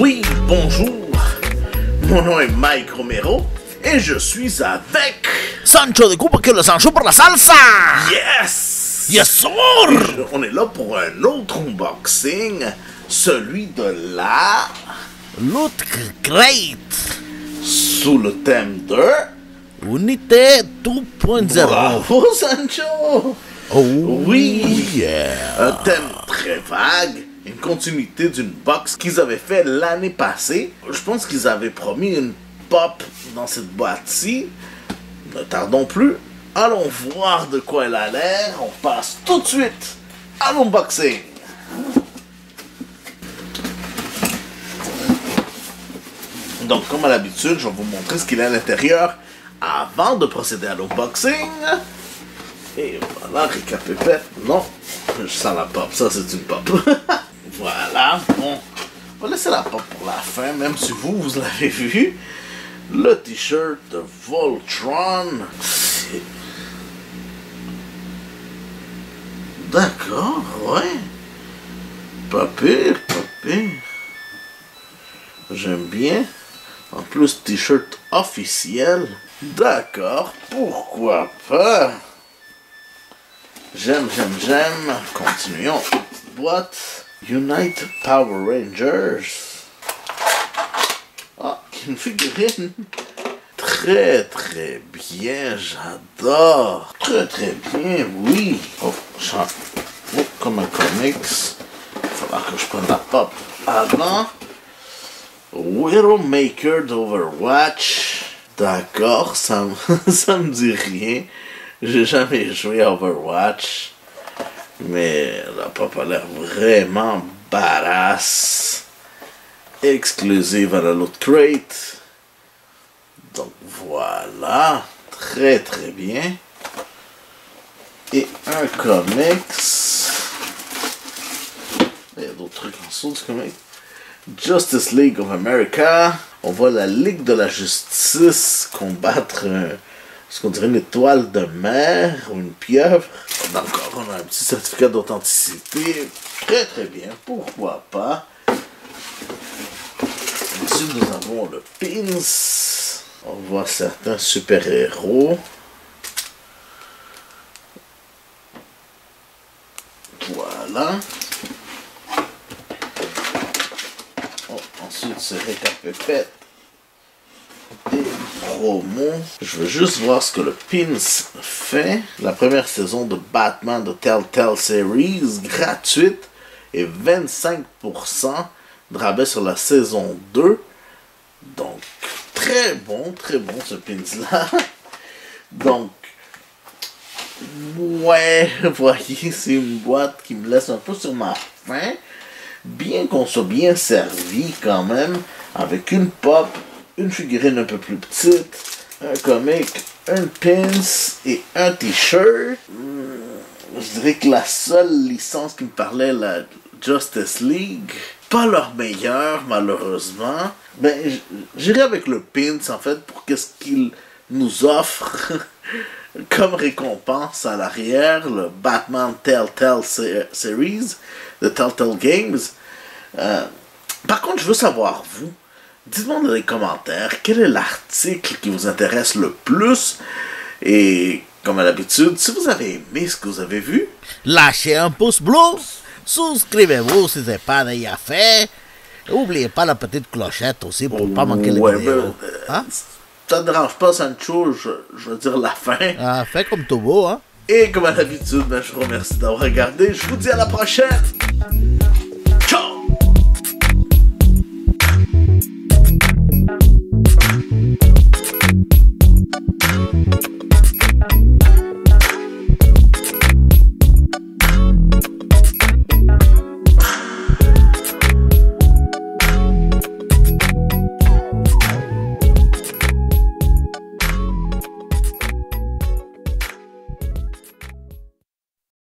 Oui, bonjour. Mon nom est Mike Romero et je suis avec. Sancho de Cuba que le Sancho pour la salsa! Yes! Yes, sir! On est là pour un autre unboxing, celui de la. Loot Great! Sous le thème de. Unité 2.0. Bravo, Sancho! Oh, Oui. yeah! Un thème très vague, une continuité d'une box qu'ils avaient fait l'année passée. Je pense qu'ils avaient promis une pop dans cette boîte-ci. Ne tardons plus. Allons voir de quoi elle a l'air. On passe tout de suite à l'unboxing. Donc, comme à l'habitude, je vais vous montrer ce qu'il y a à l'intérieur avant de procéder à l'unboxing. Et voilà, récapépète. Non, je sens la pop. Ça, c'est une pop. voilà, bon. On va laisser la pop pour la fin, même si vous, vous l'avez vu. Le t-shirt de Voltron. D'accord, ouais. Pas pire, pas pire. J'aime bien. En plus, t-shirt officiel. D'accord, pourquoi pas? J'aime, j'aime, j'aime. Continuons. Boîte. United Power Rangers. Ah, une figurine. Très, très bien. J'adore. Très, très bien, oui. Oh. Oh, comme un comics. Il faudra que je prenne la pop avant. Widowmaker d'Overwatch. D'accord, ça, me- ça me dit rien. J'ai jamais joué à Overwatch. Mais la pop a l'air vraiment badass. Exclusive à la Loot Crate. Donc voilà. Très très bien. Et un comics. Il y a d'autres trucs en dessous du comics? Justice League of America. On voit la Ligue de la Justice combattre ce qu'on dirait une étoile de mer ou une pieuvre. Encore, on a un petit certificat d'authenticité. Très très bien, pourquoi pas? Ensuite, nous avons le pins. On voit certains super-héros. Voilà. Oh, ensuite, c'est récapépète. Et promo. Je veux juste voir ce que le Pins fait. La première saison de Batman de Telltale Series, gratuite, et 25% de rabais sur la saison 2. Donc, très bon, très bon ce Pins-là. Donc, ouais, voyez, c'est une boîte qui me laisse un peu sur ma faim. Bien qu'on soit bien servi quand même, avec une pop, une figurine un peu plus petite, un comic, un pins et un t-shirt. Hmm, Je dirais que la seule licence qui me parlait, la Justice League, pas leur meilleure malheureusement. Ben, j'irai avec le pins en fait pour qu'est-ce qu'il nous offre comme récompense à l'arrière, le Batman Telltale Se- Series de Telltale Games. Euh, par contre, je veux savoir, vous, dites-moi dans les commentaires quel est l'article qui vous intéresse le plus? Et comme à l'habitude, si vous avez aimé ce que vous avez vu, Lâchez un pouce bleu, souscrivez-vous si ce n'est pas déjà fait. N'oubliez pas la petite clochette aussi pour pas manquer les Ouais, vidéos. ben, euh, Hein? Ça ne dérange pas, Sancho, je, je veux dire la fin. Ah, fais comme beau, hein? Et comme à l'habitude, ben, je vous remercie d'avoir regardé. Je vous dis à la prochaine.